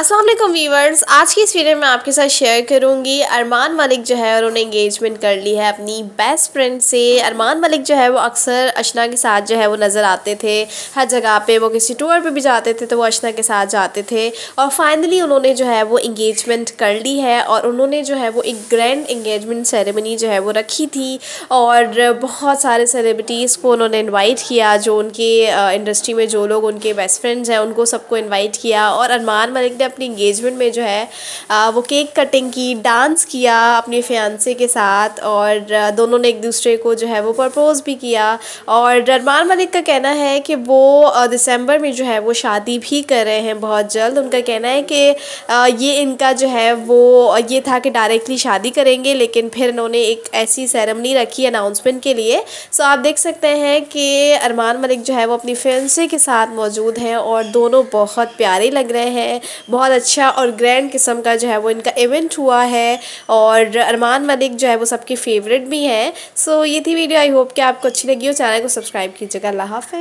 Aslam viewers आज की इस वीडियो में आपके साथ शेयर करूँगी अरमान मलिक जो है उन्होंने इंगेजमेंट कर ली है अपनी बेस्ट फ्रेंड से। अरमान मलिक जो है वो अक्सर अशना के साथ जो है वो नज़र आते थे। हर जगह पे वो किसी टूर पे भी जाते थे तो वो अशना के साथ जाते थे। और फाइनली उन्होंने जो है वो इंगेजमेंट कर ली है और उन्होंने जो है वो एक ग्रैंड इंगेजमेंट सेरेमनी जो है वो रखी थी। और बहुत सारे सेलिब्रिटीज़ को उन्होंने इन्वाइट किया, जो उनके इंडस्ट्री में जो लोग उनके बेस्ट फ्रेंड्स हैं, उनको सबको इन्वाइट किया। और अरमान मलिक ने अपनी इंगेजमेंट में जो है आ, वो केक कटिंग की डांस किया अपने फ्यांसे के साथ और दोनों ने एक दूसरे को जो है वो प्रपोज़ भी किया और अरमान मलिक का कहना है कि वो दिसंबर में जो है वो शादी भी कर रहे हैं बहुत जल्द। उनका कहना है कि ये इनका जो है वो ये था कि डायरेक्टली शादी करेंगे लेकिन फिर इन्होंने एक ऐसी सेरेमनी रखी अनाउंसमेंट के लिए। सो आप देख सकते हैं कि अरमान मलिक जो है वो अपनी फ्रेंड्से के साथ मौजूद हैं और दोनों बहुत प्यारे लग रहे हैं। बहुत अच्छा और ग्रैंड किस्म का जो है वो इनका इवेंट हुआ है और अरमान मलिक जो है वो सबकी फेवरेट भी हैं। सो ये थी वीडियो आई होप कि आपको अच्छी लगी हो। चैनल को सब्सक्राइब कीजिएगा। अल्लाह हाफ़